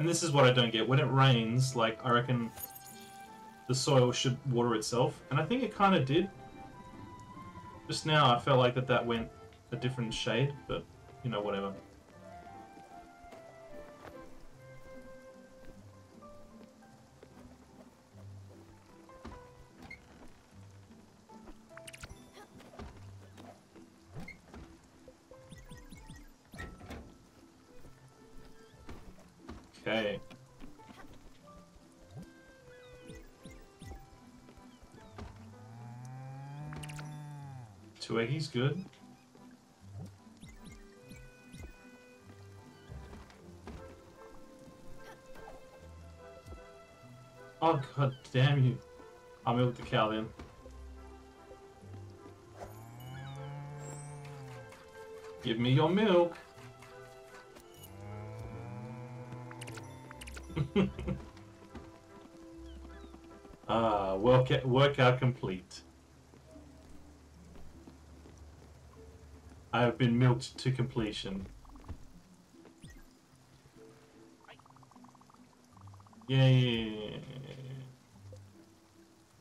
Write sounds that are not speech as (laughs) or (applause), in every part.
And this is what I don't get. When it rains, like, I reckon the soil should water itself. And I think it kind of did. Just now, I felt like that that went a different shade, but, you know, whatever. Two eggies, good. Oh god damn you. I'll milk the cow then. Give me your milk. (laughs) ah, work workout complete. I have been milked to completion. Yeah, yeah,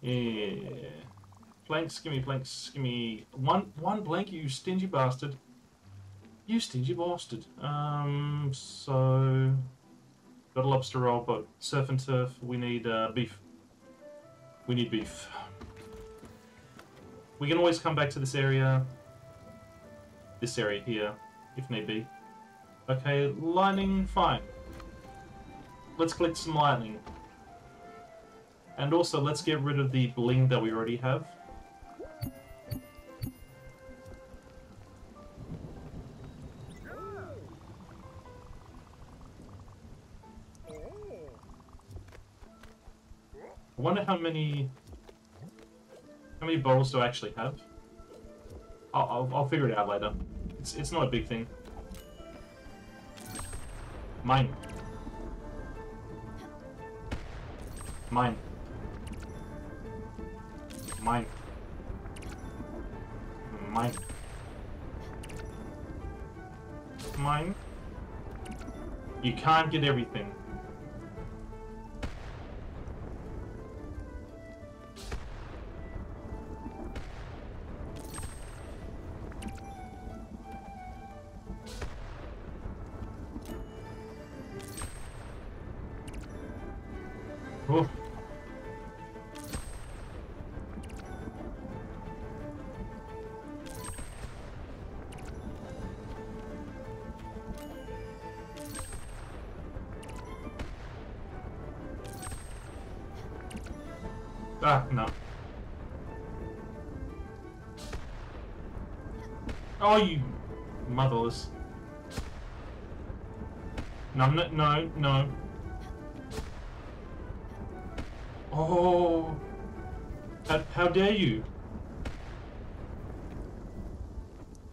yeah. yeah. Blanks, give me blanks, give me one one blank, you stingy bastard. You stingy bastard. Um, so got a lobster roll, but surf and turf. We need uh, beef. We need beef. We can always come back to this area. This area here, if need be. Okay, lightning, fine. Let's collect some lightning. And also, let's get rid of the bling that we already have. I wonder how many... How many bottles do I actually have? I'll, I'll, I'll figure it out later. It's, it's not a big thing. Mine. Mine. Mine. Mine. Mine. You can't get everything. Oh, you motherless. No, no, no, no. Oh. How, how dare you?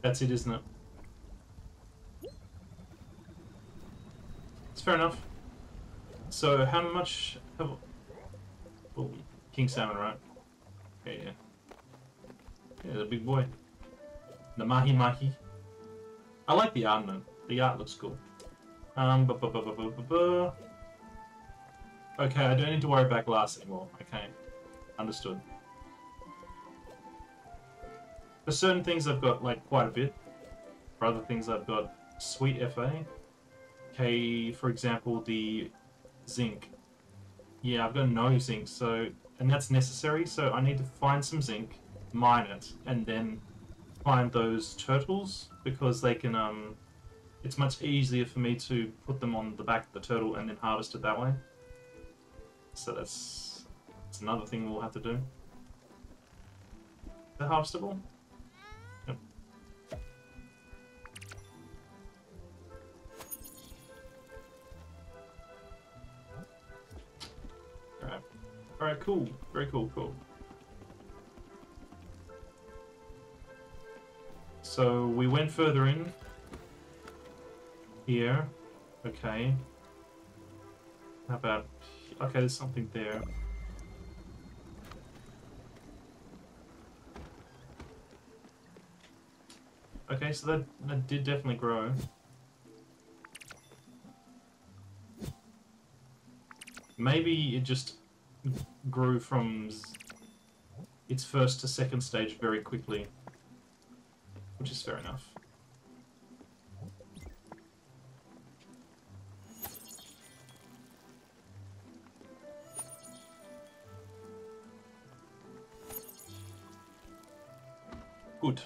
That's it, isn't it? It's fair enough. So, how much have... Oh, king salmon, right? Okay, yeah. Yeah, the big boy. The mahi mahi. I like the art, man. The art looks cool. Um, bu bu bu. Okay, I don't need to worry about glass anymore. Okay, understood. For certain things I've got like quite a bit. For other things I've got sweet FA. Okay, for example, the zinc. Yeah, I've got no zinc, so and that's necessary. So I need to find some zinc, mine it, and then find those turtles because they can. Um, it's much easier for me to put them on the back of the turtle and then harvest it that way. So that's, that's another thing we'll have to do. The harvestable? Yep. Alright. Alright, cool. Very cool, cool. So we went further in. Here. Okay. How about Okay, there's something there. Okay, so that, that did definitely grow. Maybe it just grew from its first to second stage very quickly, which is fair enough. Good.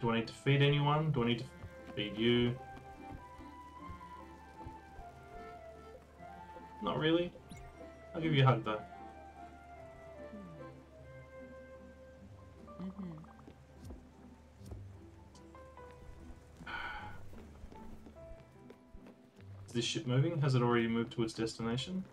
Do I need to feed anyone? Do I need to feed you? Not really. I'll give you a hug though. This ship moving? Has it already moved to its destination?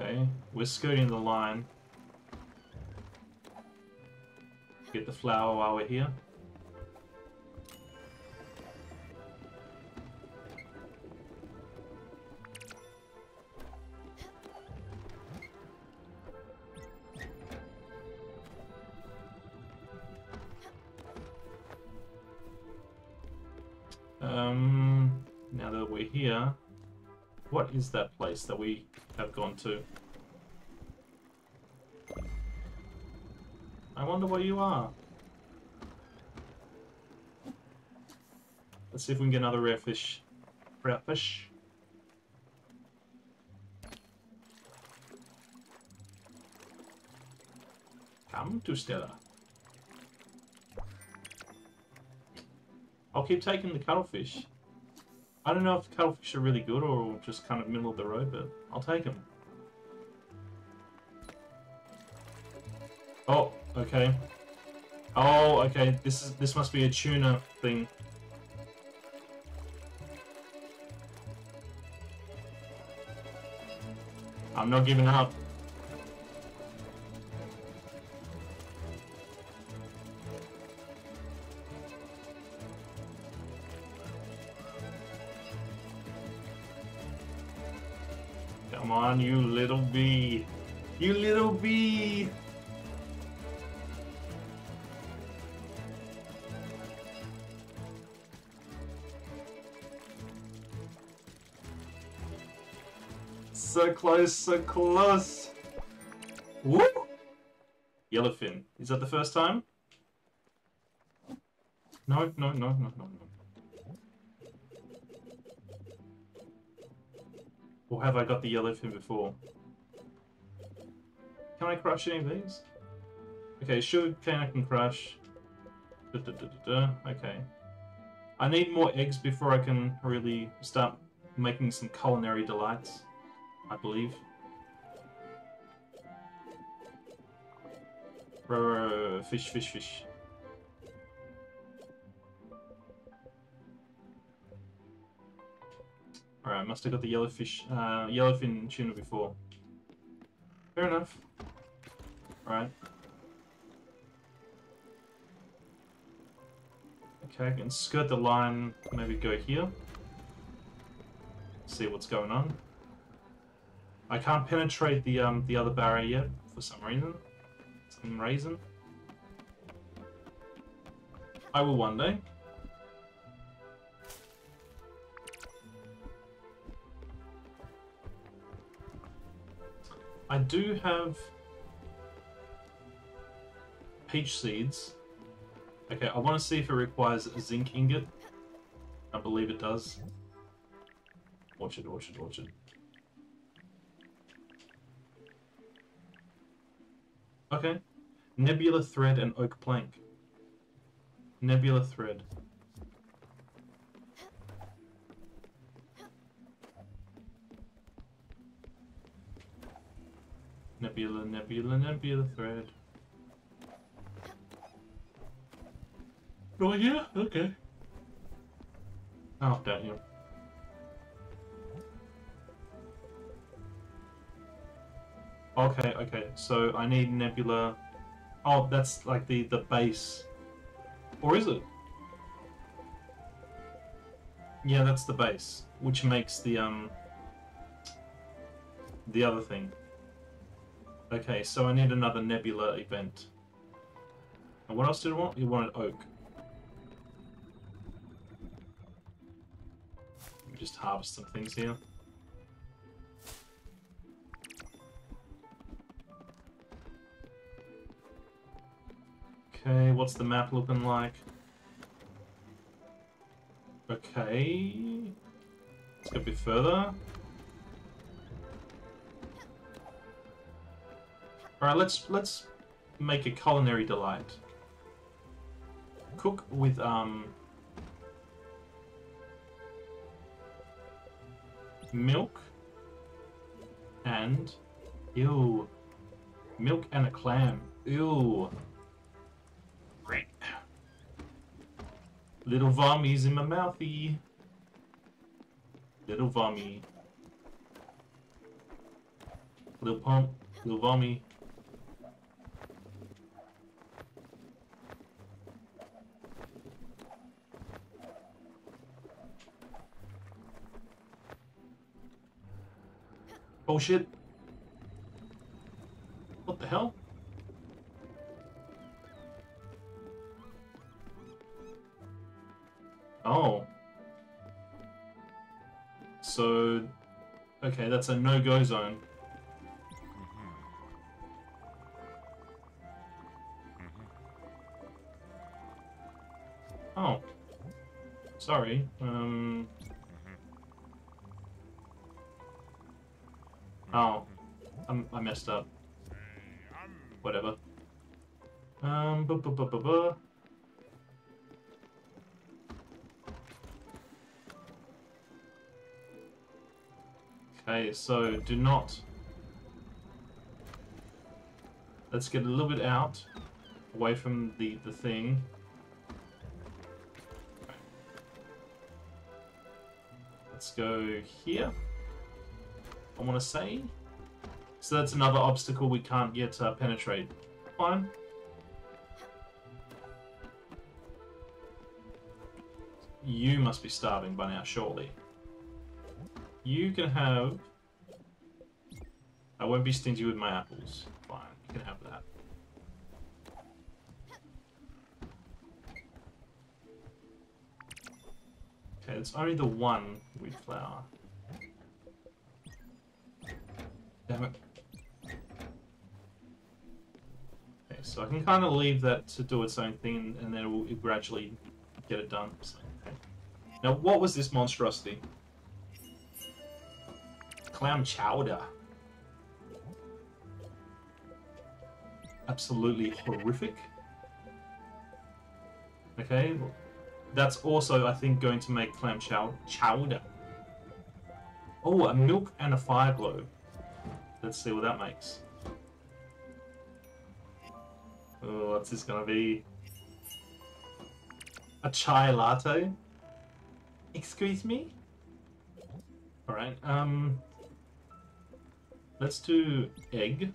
Okay, we're skirting the line. Get the flower while we're here. That we're here, what is that place that we have gone to? I wonder where you are. Let's see if we can get another rare fish. Rare fish. Come to Stella. I'll keep taking the cuttlefish. I don't know if cuttlefish are really good or just kind of middle of the road, but I'll take them. Oh, okay. Oh, okay. This is this must be a tuna thing. I'm not giving up. You little bee. You little bee. So close, so close. Whoop! Yellowfin. Is that the first time? No, no, no, no, no, no. Have I got the yellowfin before? Can I crush any of these? Okay, sugar cane I can crush. Da, da, da. Okay. I need more eggs before I can really start making some culinary delights. I believe. Fish, fish, fish. Alright, must have got the yellowfish, uh, yellowfin tuna before. Fair enough. Alright. Okay, I can skirt the line, maybe go here. See what's going on. I can't penetrate the um the other barrier yet for some reason. Some reason. I will one day. I do have peach seeds. Okay, I want to see if it requires a zinc ingot. I believe it does. Orchard, orchard, orchard. Okay. Nebula thread and oak plank. Nebula thread. Nebula, nebula, nebula thread. Oh yeah, okay. Oh, down here. Okay, okay. So I need nebula. Oh, that's like the the base, or is it? Yeah, that's the base, which makes the um the other thing. Okay, so I need another Nebula event. And what else did I want? You wanted Oak. Just harvest some things here. Okay, what's the map looking like? Okay. Let's go a bit further. Alright, let's let's make a culinary delight. Cook with um milk and ew. Milk and a clam. Ew. Great. Little vommies in my mouthy. Little vommy. Little pump. Little vommy. Oh shit. What the hell? Oh. So, okay, that's a no-go zone. Oh. Sorry. Um... Oh. I'm, I messed up. Whatever. Um. Okay, so do not... Let's get a little bit out, away from the, the thing. Let's go here. I want to say. So that's another obstacle we can't yet uh, penetrate. Fine. You must be starving by now, surely. You can have... I won't be stingy with my apples. Fine, you can have that. Okay, it's only the one wheat flour. Damn it. Okay, so I can kind of leave that to do its own thing, and then it will gradually get it done. So, okay. Now, what was this monstrosity? Clam chowder. Absolutely horrific. Okay, that's also, I think, going to make clam chow chowder. Oh, a milk and a fire glow. Let's see what that makes. Oh, what's this gonna be? A chai latte? Excuse me? Alright, um... Let's do egg.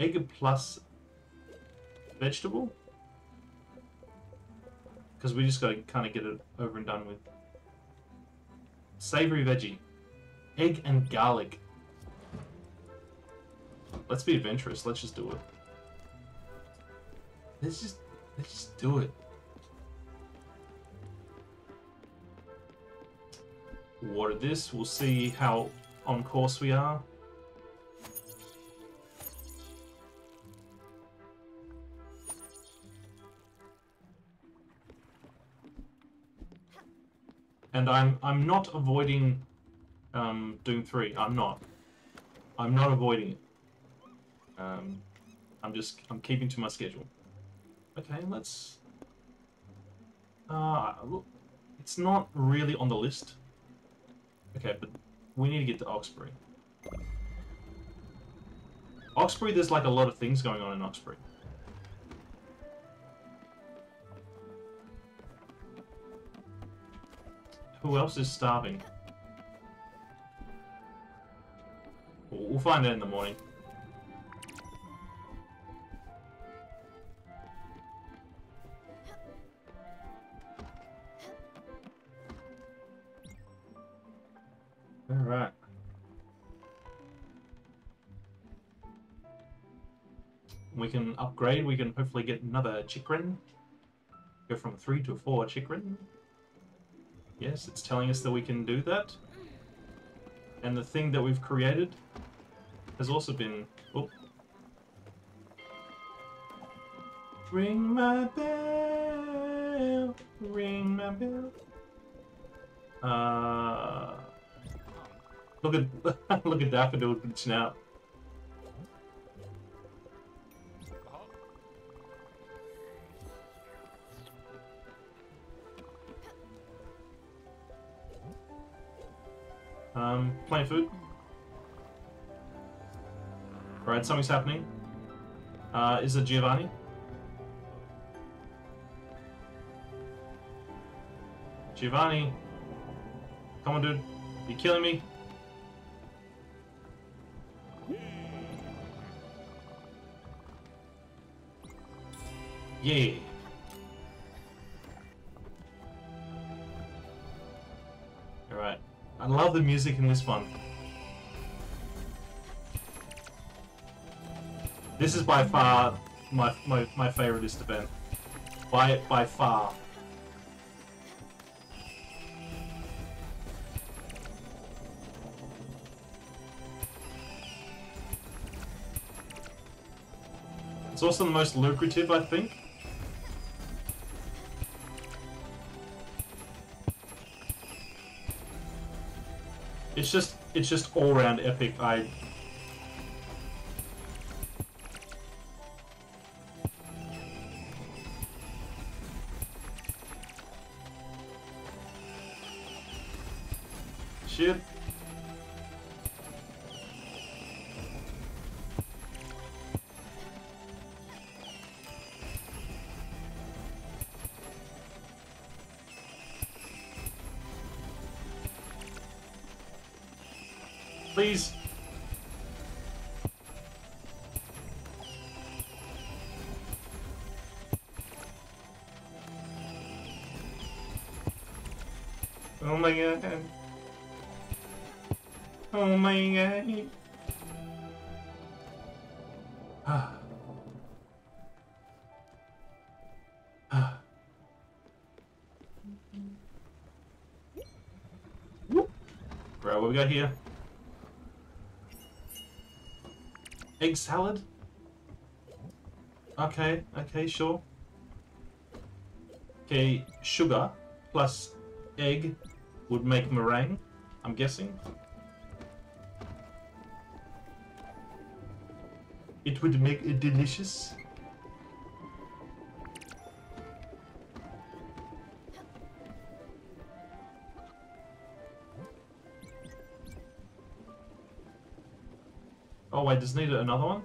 Egg plus vegetable? Because we just gotta kind of get it over and done with. Savory veggie. Egg and garlic. Let's be adventurous. Let's just do it. Let's just let's just do it. Water this. We'll see how on course we are. And I'm I'm not avoiding um, Doom 3. I'm not. I'm not avoiding it. Um, I'm just I'm keeping to my schedule. Okay, let's. Uh, look, it's not really on the list. Okay, but we need to get to Oxbury. Oxbury, there's like a lot of things going on in Oxbury. Who else is starving? We'll find out in the morning. Upgrade. We can hopefully get another Chikrin. Go from three to four Chikrin. Yes, it's telling us that we can do that. And the thing that we've created has also been... Oh. Ring my bell, ring my bell. Uh, look at (laughs) look at Daffodil out. Um, plant food. Right, something's happening. Uh, is it Giovanni? Giovanni! Come on, dude. You killing me? Yeah. Love the music in this one. This is by far my my, my favoriteest event. By by far. It's also the most lucrative, I think. It's just it's just all round epic. I Please. Oh my god. Oh my god. (sighs) (sighs) Right, what we got here? Egg salad? Okay, okay, sure. Okay, sugar plus egg would make meringue, I'm guessing. It would make it delicious. Oh wait, does need another one?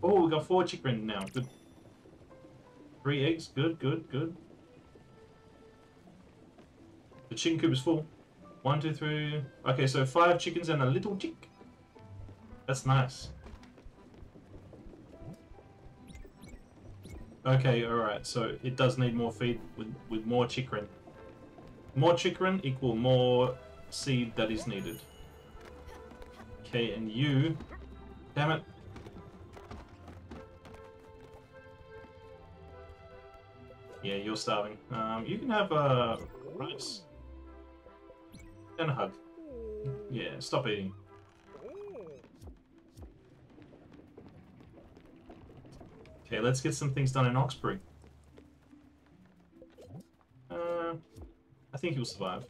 Oh, we got four chicken now. Good. Three eggs. Good, good, good. The chicken coop is full. One, two, three. Okay, so five chickens and a little chick. That's nice. Okay, alright, so it does need more feed with, with more chikrin. More chikrin equal more seed that is needed. Okay, and you... Damn it. Yeah, you're starving. Um, you can have uh, rice. And a hug. Yeah, stop eating. Okay, let's get some things done in Oxbury. Uh, I think you'll survive.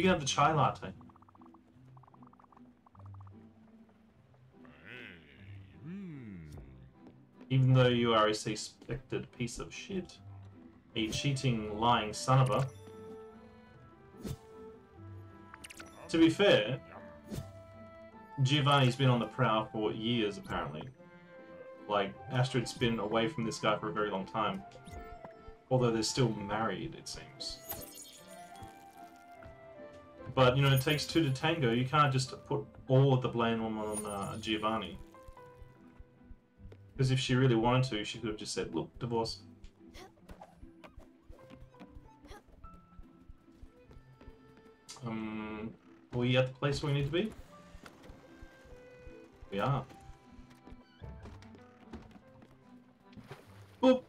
You can have the chai latte. Mm. Even though you are a suspected piece of shit, a cheating, lying son of a. To be fair, Giovanni's been on the prowl for years, apparently. Like, Astrid's been away from this guy for a very long time. Although they're still married, it seems. But, you know, it takes two to tango. You can't just put all of the blame on, uh, Giovanni. Because if she really wanted to, she could have just said, look, divorce. Um, are we at the place where we need to be? We are. Boop.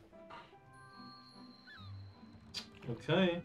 Okay.